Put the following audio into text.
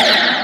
Yeah.